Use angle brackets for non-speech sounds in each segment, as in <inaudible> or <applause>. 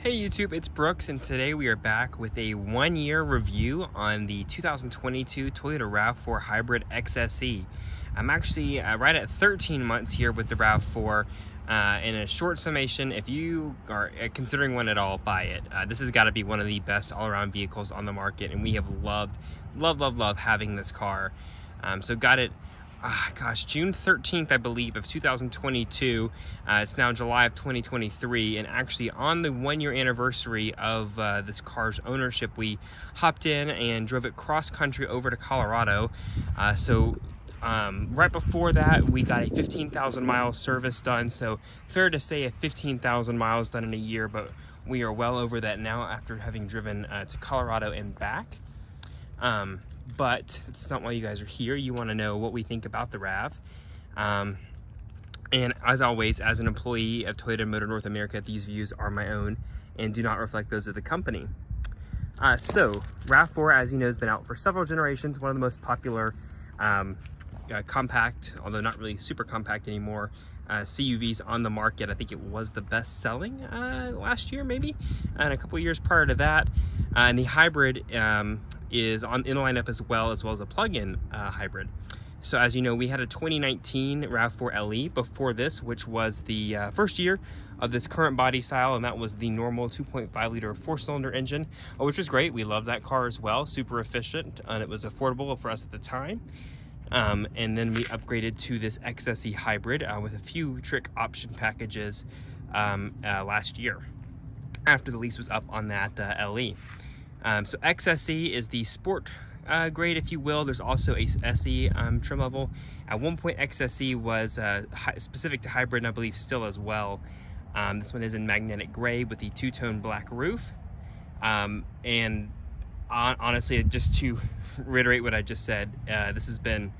Hey YouTube, it's Brooks and today we are back with a one-year review on the 2022 Toyota RAV4 Hybrid XSE. I'm actually uh, right at 13 months here with the RAV4. Uh, in a short summation, if you are uh, considering one at all, buy it. Uh, this has got to be one of the best all-around vehicles on the market and we have loved, love, love, love having this car. Um, so got it ah, gosh, June 13th, I believe, of 2022. Uh, it's now July of 2023, and actually on the one-year anniversary of uh, this car's ownership, we hopped in and drove it cross-country over to Colorado. Uh, so um, right before that, we got a 15,000 mile service done. So fair to say a 15,000 miles done in a year, but we are well over that now after having driven uh, to Colorado and back. Um, but it's not why you guys are here. You want to know what we think about the RAV. Um, and as always, as an employee of Toyota Motor North America, these views are my own and do not reflect those of the company. Uh, so, RAV4, as you know, has been out for several generations, one of the most popular um, uh, compact, although not really super compact anymore, uh, CUVs on the market. I think it was the best selling uh, last year, maybe, and a couple years prior to that. Uh, and the hybrid um, is on in the lineup as well, as well as a plug-in uh, hybrid. So as you know, we had a 2019 RAV4 LE before this, which was the uh, first year of this current body style, and that was the normal 2.5 liter four cylinder engine, uh, which was great. We loved that car as well, super efficient, and it was affordable for us at the time. Um, and then we upgraded to this XSE hybrid uh, with a few trick option packages um, uh, last year after the lease was up on that uh, LE. Um, so XSE is the sport uh, grade, if you will. There's also a SE um, trim level. At one point, XSE was uh, specific to hybrid, and I believe still as well. Um, this one is in magnetic gray with the two-tone black roof. Um, and on, honestly, just to <laughs> reiterate what I just said, uh, this has been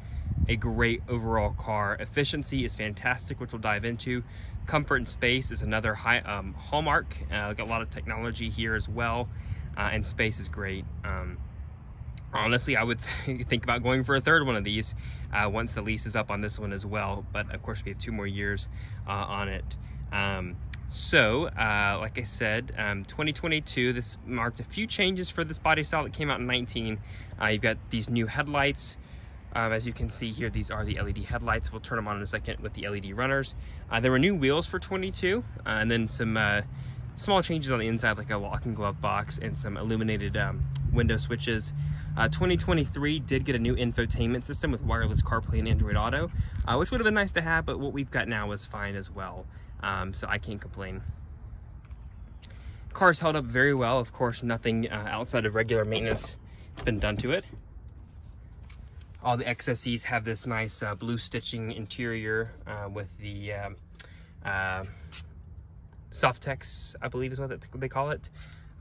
a great overall car. Efficiency is fantastic, which we'll dive into. Comfort and space is another high um, hallmark. Uh, got a lot of technology here as well uh, and space is great. Um, honestly, I would <laughs> think about going for a third one of these uh, once the lease is up on this one as well. But of course, we have two more years uh, on it. Um, so, uh, like I said, um, 2022, this marked a few changes for this body style that came out in 19. Uh, you've got these new headlights. Um, as you can see here, these are the LED headlights. We'll turn them on in a second with the LED runners. Uh, there were new wheels for 22, uh, and then some small changes on the inside like a lock and glove box and some illuminated um, window switches. Uh, 2023 did get a new infotainment system with wireless CarPlay and Android Auto, uh, which would have been nice to have, but what we've got now is fine as well. Um, so I can't complain. Car's held up very well. Of course, nothing uh, outside of regular maintenance has been done to it. All the XSEs have this nice uh, blue stitching interior uh, with the um, uh, Softex, I believe is what they call it,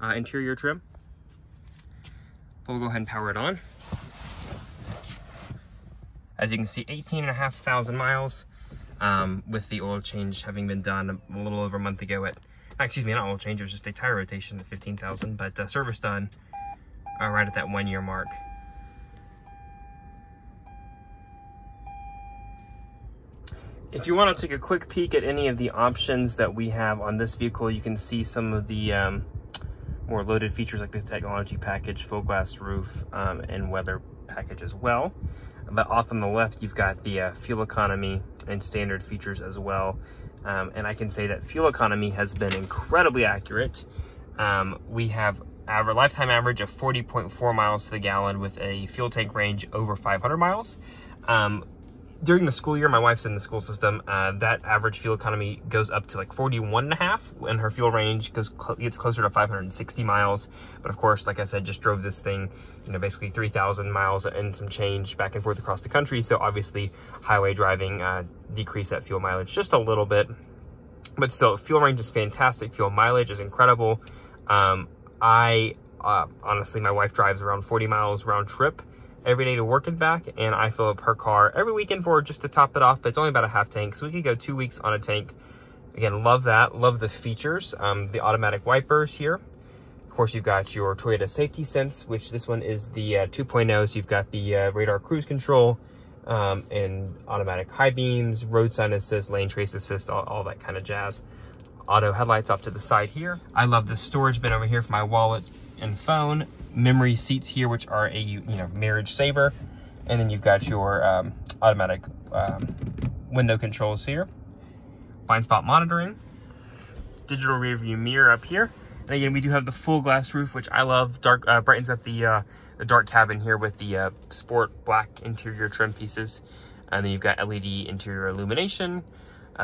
uh, interior trim. But We'll go ahead and power it on. As you can see, 18 and a half thousand miles um, with the oil change having been done a little over a month ago at, excuse me, not oil change, it was just a tire rotation at 15,000, but uh, service done uh, right at that one year mark. If you want to take a quick peek at any of the options that we have on this vehicle, you can see some of the um, more loaded features like the technology package, full glass roof, um, and weather package as well. But off on the left, you've got the uh, fuel economy and standard features as well. Um, and I can say that fuel economy has been incredibly accurate. Um, we have a lifetime average of 40.4 miles to the gallon with a fuel tank range over 500 miles. Um, during the school year, my wife's in the school system, uh, that average fuel economy goes up to like 41 and a half and her fuel range goes cl gets closer to 560 miles. But of course, like I said, just drove this thing, you know, basically 3,000 miles and some change back and forth across the country. So obviously highway driving uh, decreased that fuel mileage just a little bit. But still, fuel range is fantastic. Fuel mileage is incredible. Um, I, uh, honestly, my wife drives around 40 miles round trip every day to work and back, and I fill up her car every weekend for just to top it off, but it's only about a half tank, so we could go two weeks on a tank. Again, love that. Love the features. Um, the automatic wipers here. Of course, you've got your Toyota Safety Sense, which this one is the uh, 2.0, so you've got the uh, radar cruise control, um, and automatic high beams, road sign assist, lane trace assist, all, all that kind of jazz. auto headlights off to the side here. I love the storage bin over here for my wallet and phone. Memory seats here, which are a you know marriage saver. And then you've got your um, automatic um, window controls here. Blind spot monitoring. Digital rear view mirror up here. And again, we do have the full glass roof, which I love. Dark uh, brightens up the uh, the dark cabin here with the uh, sport black interior trim pieces. And then you've got LED interior illumination,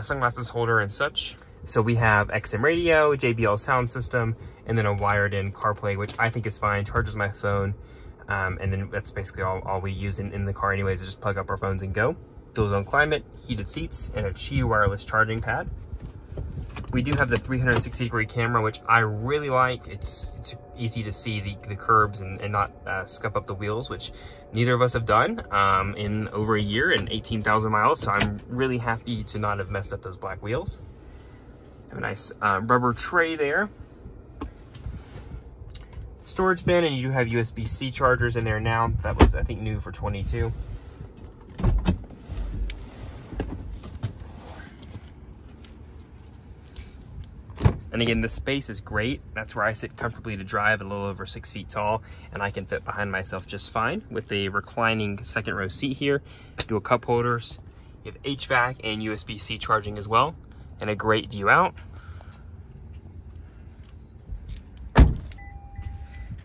sunglasses holder and such. So we have XM radio, JBL sound system, and then a wired in CarPlay, which I think is fine, charges my phone. Um, and then that's basically all, all we use in, in the car anyways, is just plug up our phones and go. Dual zone climate, heated seats, and a Qi wireless charging pad. We do have the 360 degree camera, which I really like. It's, it's easy to see the, the curbs and, and not uh, scuff up the wheels, which neither of us have done um, in over a year and 18,000 miles. So I'm really happy to not have messed up those black wheels. Have a nice uh, rubber tray there. Storage bin, and you do have USB-C chargers in there now. That was, I think, new for 22. And again, the space is great. That's where I sit comfortably to drive, a little over six feet tall, and I can fit behind myself just fine with a reclining second row seat here. Dual cup holders. You have HVAC and USB-C charging as well, and a great view out.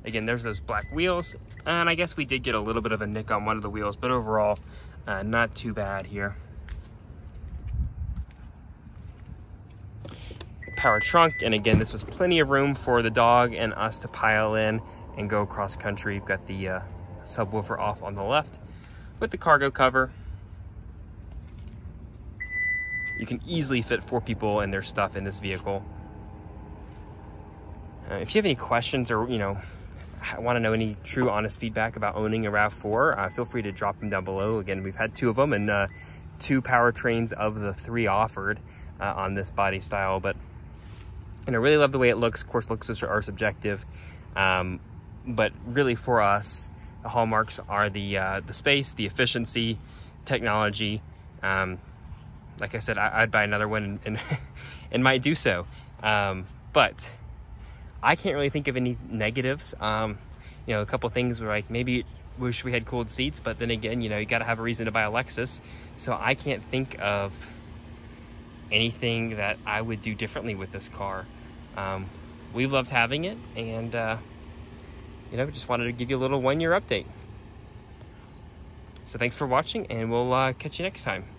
Again, there's those black wheels, and I guess we did get a little bit of a nick on one of the wheels, but overall, uh, not too bad here. power trunk. And again, this was plenty of room for the dog and us to pile in and go cross country. You've got the uh, subwoofer off on the left with the cargo cover. You can easily fit four people and their stuff in this vehicle. Uh, if you have any questions or, you know, want to know any true honest feedback about owning a RAV4, uh, feel free to drop them down below. Again, we've had two of them and uh, two powertrains of the three offered uh, on this body style, but and I really love the way it looks. Of course, looks are subjective, um, but really for us, the hallmarks are the uh, the space, the efficiency, technology. Um, like I said, I, would buy another one and, <laughs> and might do so. Um, but I can't really think of any negatives. Um, you know, a couple things were like maybe wish we had cooled seats, but then again, you know, you got to have a reason to buy a Lexus. So I can't think of anything that I would do differently with this car. Um, we've loved having it, and uh, you know, just wanted to give you a little one-year update. So thanks for watching, and we'll uh, catch you next time.